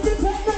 Independent.